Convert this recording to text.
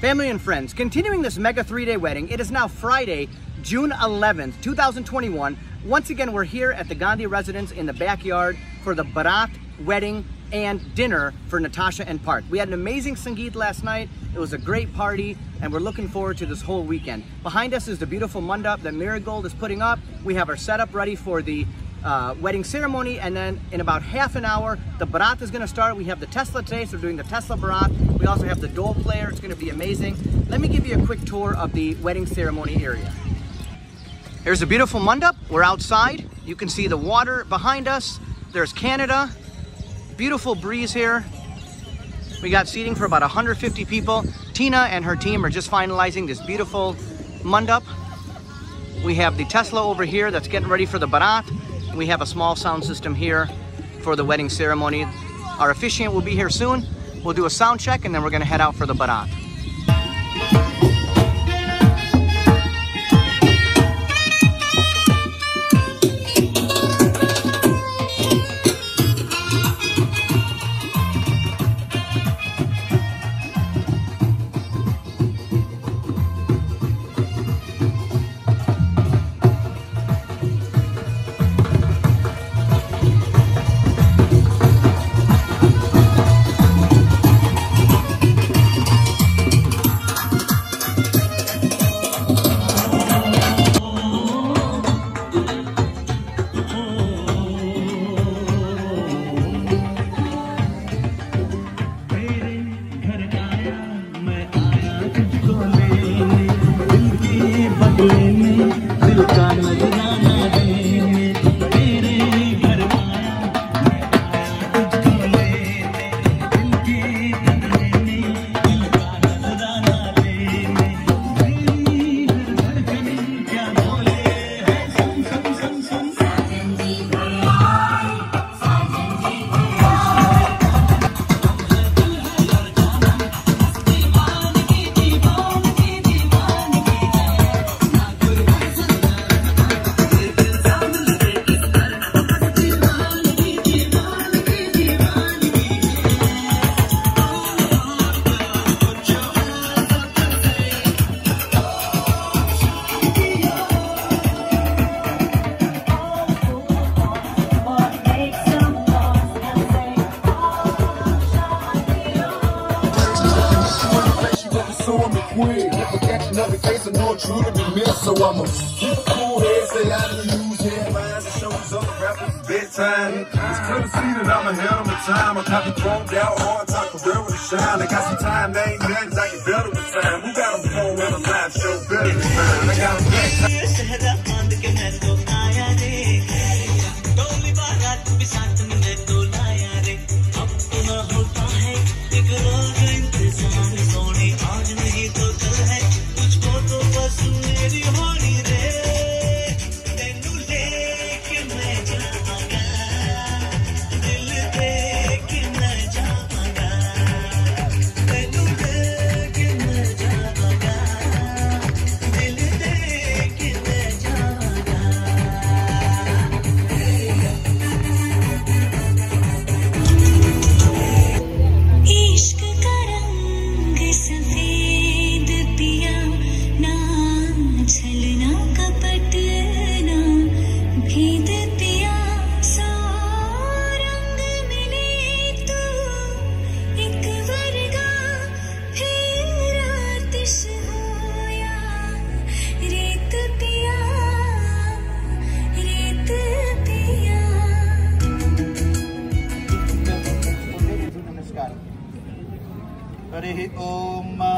Family and friends, continuing this mega three-day wedding, it is now Friday, June 11th, 2021. Once again, we're here at the Gandhi residence in the backyard for the Baraat wedding and dinner for Natasha and Parth. We had an amazing Sangeet last night. It was a great party and we're looking forward to this whole weekend. Behind us is the beautiful mandap that Marigold is putting up. We have our setup ready for the uh, wedding ceremony and then in about half an hour the baraat is going to start. We have the tesla today so we're doing the tesla baraat we also have the dhol player. It's going to be amazing. Let me give you a quick tour of the wedding ceremony area. Here's a beautiful mandap. We're outside. You can see the water behind us. There's canada. Beautiful breeze here. We got seating for about 150 people. Tina and her team are just finalizing this beautiful mandap. We have the tesla over here that's getting ready for the baraat we have a small sound system here for the wedding ceremony. Our officiant will be here soon. We'll do a sound check and then we're gonna head out for the baraat. Case no true to be missed, so I'ma keep a cool head, stay out of the news headlines and shows other rappers bedtime. It's clear to see that I'm ahead of my time. I the thrown out hard, talk career with a shine. I got some time, they ain't nothing, I get better with time. Who got them phone in a live show better than mine? I got them big Hari Om